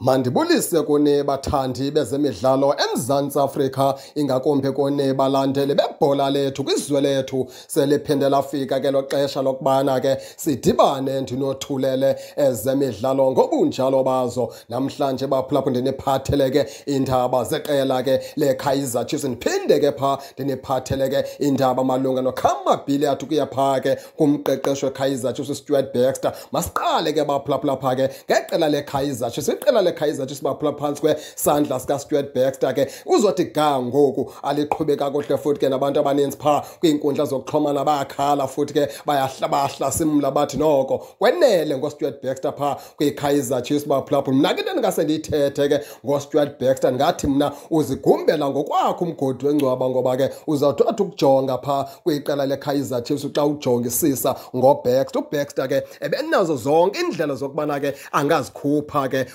Mandibulise kuni bathandi bezemidlalo eMzantsi Afrika ingakumbi kuni balandeli bebhola lethu kwizwe lethu. Seliphinde lafika ke lo xesha lokubana ke sidibane ndinothulele ezemidlalo ngobunjalo bazo. Namhlanje baphulapho ndiniphathele ke iindaba zeqela ke leKaizer Chiefs ndiphinde ke pha ndiniphathele ke iindaba malunga noKhama Billiard kuya pha ke kumqeqeshi weKaizer Chiefs Stuart Baxter. Masiqale ke baphulaphula pha ke ngeqela leKaizer Chiefs iqela leKaizer Chiefs baphula phantsi kwesandla sikaStuart Baxter ke. Uzothi ga ngoku aliqhube kakuhle futhi ke nabantu abaninzi phaa kwiinkundla zokuxhomana bayakhala futhi ke bayahlasimla bathi noko kwenele ngoStuart Baxter pha kwiKaizer Chiefs baphulaphula mna ke ndingase ndiyithethe ke ngoStuart Baxter ndingathi mna uzigumbela ngokwakho umgodi wengcwaba ngoba ke uzawuthatha ukujonga phaa kwiqela leKaizer Chiefs xa ujongisisa ngoBaxter uBaxter ke ebenazo zonke indlela zokubana ke angazikhupha ke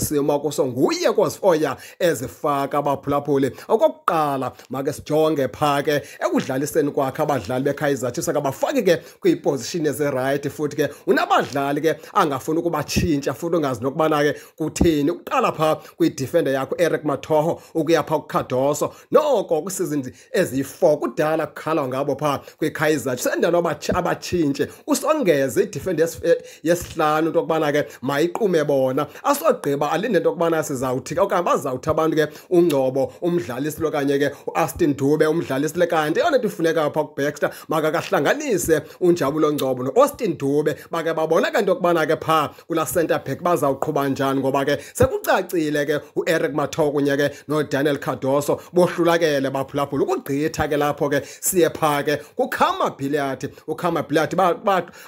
simo kuso nguye kozifoya ezifaka abaphulaphuli. Okokuqala make sijonge pha ke ekudlaliseni kwakhe abadlali beKaizer Chiefs akabafaki ke kwiipozishini ezirayithi futhi ke unabadlali ke angafuni ukubatshintsha futhi ungazi nokubana ke kutheni. Uqala pha kwidefender yakho Eric Matoho ukuya pha kuKhadoso noko kwisizini eziyi-4 kudala kukhala ngabo pha kwiKaizer Chiefs endalo abatshintshe. Usongeze idefender yesihlanu into yokubana ke mayiqume bona. Asogqiba alinde into yokubana sizawuthi okanye bazawuthi abantu ke ungcobo umdlalisi okanye ke uAustin Dube umdlalisi le kanti eyona nto ifuneka pha kuBaxter makakahlanganise unjabulo ngcobo noAustin Dube. Bake babona kanti yokubana ke pha kula center back bazawuqhuba njani ngoba ke sekucacile ke uEric Matho kunye ke noDaniel Cardoso bohlulakele baphulaphula ukugqitha ke lapho ke siye pha ke kukhama Billiard ukhama Billiard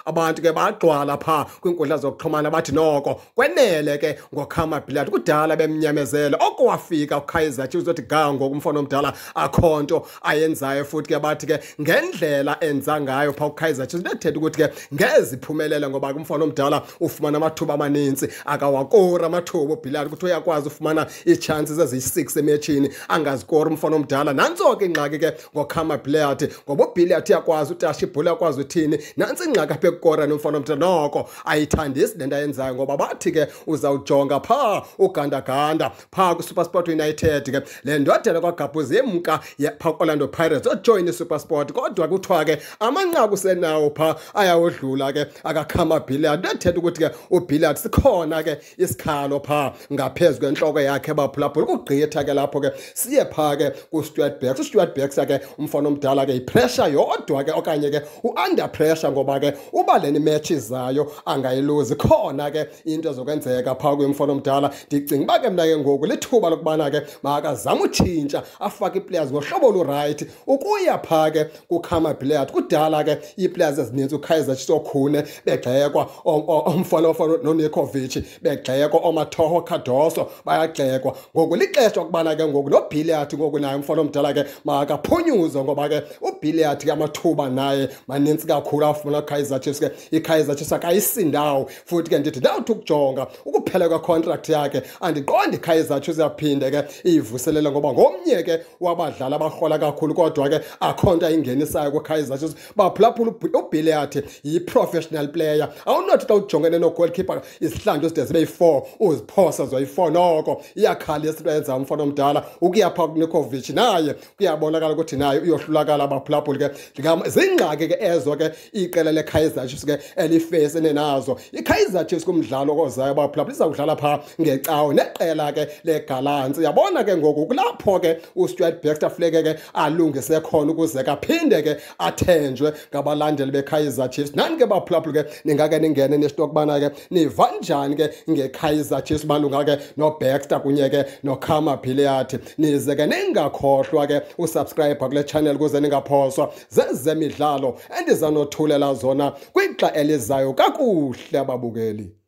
abantu ke bagqwala pha kwinkundla zokuxhumana bathi noko kwenele ke ngokhama blood kudala bemnyamezela. Okwafika uKaizer Chiefs uzothi ga ngoku omdala akho nto ayenzayo futhi ke bathi ke ngendlela enza ngayo pha uKaizer Chiefs. Bethetha ukuthi ke ngeziphumelele iphumelele ngoba umfana omdala ufumana amathuba amaninzi akawakora amathuba uBilliard ukuthi uyakwazi ufumana ii-chances eziyi-6 emetshini angazikora umfana omdala. Nantso ke ingxaki ke ngokhama Billiard ngoba uBilliard uyakwazi utasha ibhula uyakwazi uthini? Nantsi ingxaki apha ekukora nomfana omdala noko ayithandisi le nto ayenzayo ngoba bathi ke uzawujonga pha ugandaganda pha kwiSuperSport United ke. Le ndodana kwagabhuza imka pha Orlando Pirates ojoyina iSuperSport kodwa kuthiwa ke amanqaku senawo pha ayawodlula ke akakhama Billiard ethetha ukuthi ke uBilliard sikhona ke isikhalo pha ngaphezu kwenhloko yakhe baphulaphula ukugqitha ke lapho ke siye pha ke kuStuart Baxter uStuart Baxter ke umfana omdala ke ipressure yodwa ke okanye ke uunder pressure ngoba ke uba leni match izayo angayiluzi. Khona ke into ezokwenzeka pha kwemfana omdala ndicinga uba ke mna ke ngoku lithuba lokubana ke makazama utshintsha afake ii-players ngohlobo olurayithi ukuya pha ke kukhama Billiard kudala ke ii-players ezininzi uKaizer Chiefs okhune begxekwa umfana ofana noNikovic begxekwa oMatoho Cardoso bayagxekwa. Ngoku lixesha ukubana ke ngoku noBilliard ngoku naye umfana omdala ke makaphunyuzwe ngoba ke uBilliard ke amathuba naye manintsi kakhulu afuna uKaizer Chiefs ke. iKaizer Chiefs akayisindawo futhi ke ndithi ndawuthi ukujonga ukuphela kwecontract yakhe. Andiqondi iKaizer Chiefs yaphinde ke iyivuselele ngoba ngomnye ke wabadlali abarhola kakhulu kodwa ke akho nto ayingenisayo kwiKaizer Chiefs baphulaphula uBilliard yi-professional player. Awunothi xa ujongene no-goalkeeper isihlandlo side zibe yi-four uziphosa zoyi-four noko. Iyakhalisa into yenza umfana omdala. Ukuya phaa kunikovic naye kuyabonakala ukuthi naye uyohlulakala abaphulaphuli ke. Zingxaki ke ezo ke iqela lekaizer chiefs ke elifesene nazo. Ikaizer chiefs kumdlalo ozayo abaphulaphuli izawudlala phaa ngecawe neqela ke legalantsi yabona ke ngoku kulapho ke ustuart baxter fleke ke alungise khona ukuze kaphinde ke athenjwe ngabalandeli bekaizer chiefs. Nani ke baphulaphuli ke ningake ningene nesithi okubana ke niva njani ke ngekaizer chiefs malunga ke nobaxter kunye ke nokhama billiard nize ke ningakhohlwa ke usubscribe kule channel ukuze ningaphoswa zezemidlalo endiza nothulela zona kwixa elizayo kakuhle ababukeli.